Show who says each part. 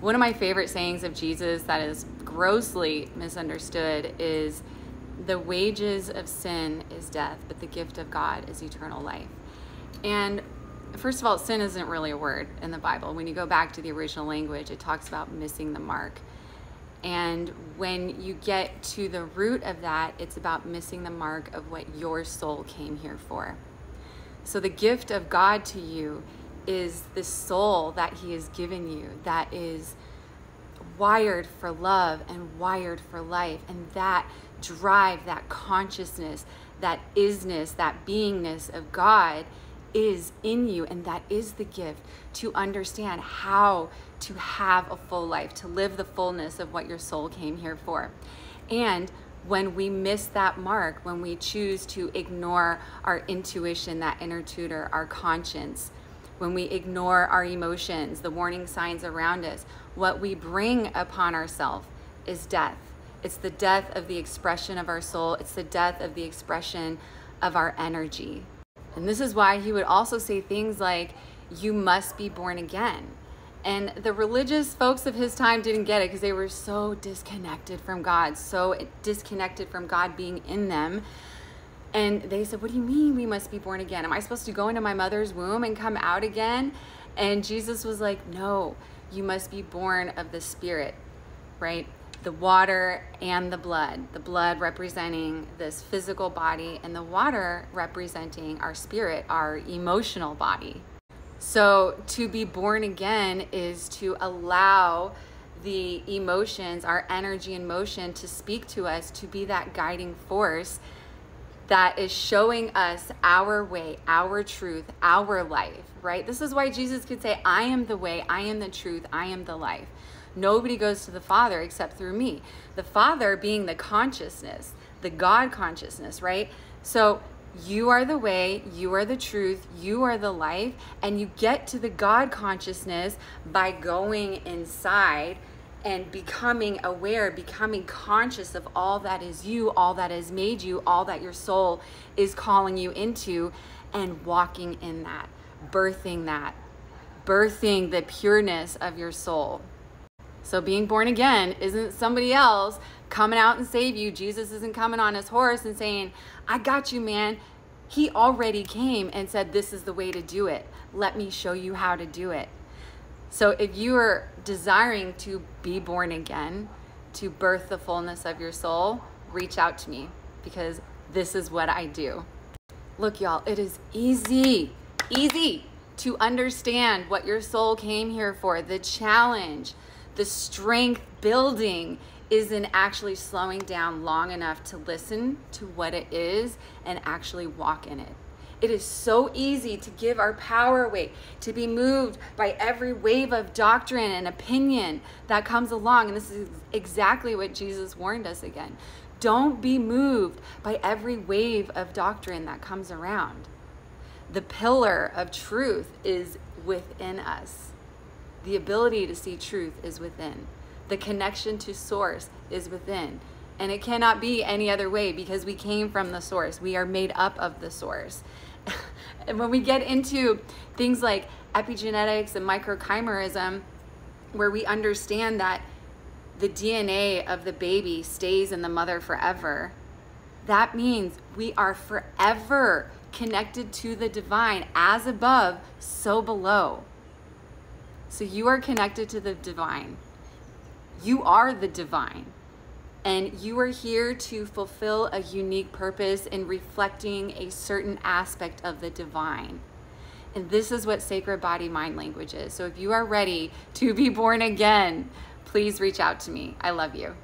Speaker 1: One of my favorite sayings of Jesus that is grossly misunderstood is the wages of sin is death, but the gift of God is eternal life. And first of all, sin isn't really a word in the Bible. When you go back to the original language, it talks about missing the mark. And when you get to the root of that, it's about missing the mark of what your soul came here for. So the gift of God to you is the soul that He has given you that is wired for love and wired for life. And that drive, that consciousness, that isness, that beingness of God is in you. And that is the gift to understand how to have a full life, to live the fullness of what your soul came here for. And when we miss that mark, when we choose to ignore our intuition, that inner tutor, our conscience, when we ignore our emotions, the warning signs around us, what we bring upon ourselves is death. It's the death of the expression of our soul, it's the death of the expression of our energy. And this is why he would also say things like, You must be born again. And the religious folks of his time didn't get it because they were so disconnected from God, so disconnected from God being in them. And they said, What do you mean we must be born again? Am I supposed to go into my mother's womb and come out again? And Jesus was like, No, you must be born of the Spirit, right? The water and the blood. The blood representing this physical body, and the water representing our spirit, our emotional body. So to be born again is to allow the emotions, our energy and motion to speak to us, to be that guiding force that is showing us our way, our truth, our life, right? This is why Jesus could say, I am the way, I am the truth, I am the life. Nobody goes to the Father except through me. The Father being the consciousness, the God consciousness, right? So you are the way, you are the truth, you are the life, and you get to the God consciousness by going inside and becoming aware, becoming conscious of all that is you, all that has made you, all that your soul is calling you into, and walking in that, birthing that, birthing the pureness of your soul. So being born again isn't somebody else coming out and save you. Jesus isn't coming on his horse and saying, I got you, man. He already came and said, This is the way to do it. Let me show you how to do it. So if you are desiring to be born again, to birth the fullness of your soul, reach out to me because this is what I do. Look, y'all, it is easy, easy to understand what your soul came here for, the challenge, the strength building is in actually slowing down long enough to listen to what it is and actually walk in it. It is so easy to give our power away, to be moved by every wave of doctrine and opinion that comes along. And this is exactly what Jesus warned us again. Don't be moved by every wave of doctrine that comes around. The pillar of truth is within us. The ability to see truth is within. The connection to source is within. And it cannot be any other way because we came from the source. We are made up of the source. And when we get into things like epigenetics and microchimerism, where we understand that the DNA of the baby stays in the mother forever, that means we are forever connected to the divine as above, so below. So you are connected to the divine. You are the divine. And you are here to fulfill a unique purpose in reflecting a certain aspect of the divine. And this is what sacred body mind language is. So if you are ready to be born again, please reach out to me. I love you.